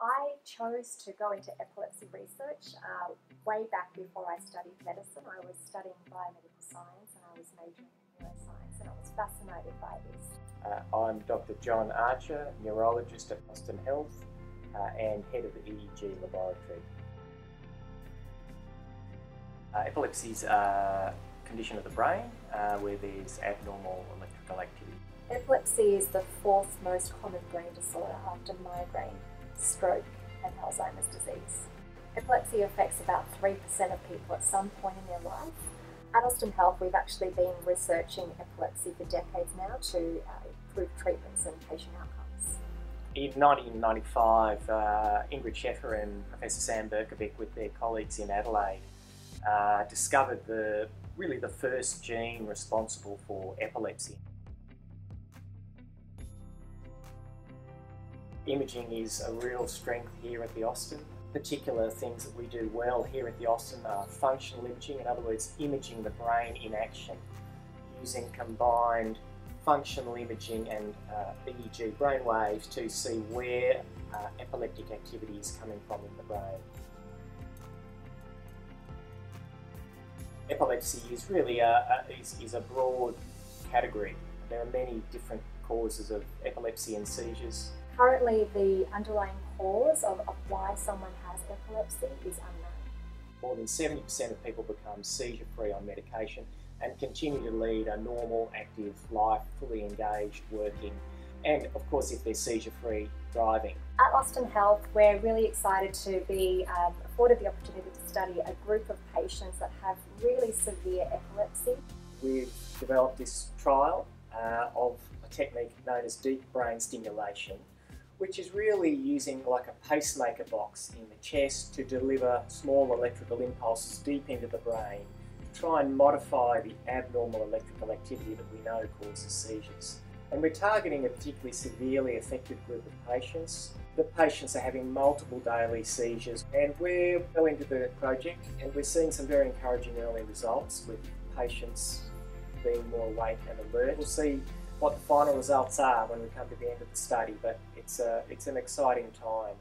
I chose to go into epilepsy research uh, way back before I studied medicine. I was studying biomedical science and I was majoring in neuroscience and I was fascinated by this. Uh, I'm Dr. John Archer, neurologist at Austin Health uh, and head of the EEG laboratory. Uh, epilepsy is a condition of the brain uh, where there's abnormal electrical activity. Epilepsy is the fourth most common brain disorder after migraine stroke, and Alzheimer's disease. Epilepsy affects about 3% of people at some point in their life. At Austin Health, we've actually been researching epilepsy for decades now to uh, improve treatments and patient outcomes. In 1995, uh, Ingrid Scheffer and Professor Sam Berkovic with their colleagues in Adelaide uh, discovered the really the first gene responsible for epilepsy. Imaging is a real strength here at the Austin. Particular things that we do well here at the Austin are functional imaging, in other words, imaging the brain in action, using combined functional imaging and uh, EEG brain waves to see where uh, epileptic activity is coming from in the brain. Epilepsy is really a, a is, is a broad category. There are many different causes of epilepsy and seizures. Currently, the underlying cause of, of why someone has epilepsy is unknown. More than 70% of people become seizure free on medication and continue to lead a normal, active life, fully engaged, working, and of course, if they're seizure free, driving. At Austin Health, we're really excited to be um, afforded the opportunity to study a group of patients that have really severe epilepsy. We've developed this trial uh, of a technique known as deep brain stimulation which is really using like a pacemaker box in the chest to deliver small electrical impulses deep into the brain to try and modify the abnormal electrical activity that we know causes seizures. And we're targeting a particularly severely affected group of patients. The patients are having multiple daily seizures and we're well into the project and we're seeing some very encouraging early results with patients being more awake and alert. We'll see what the final results are when we come to the end of the study, but it's, a, it's an exciting time.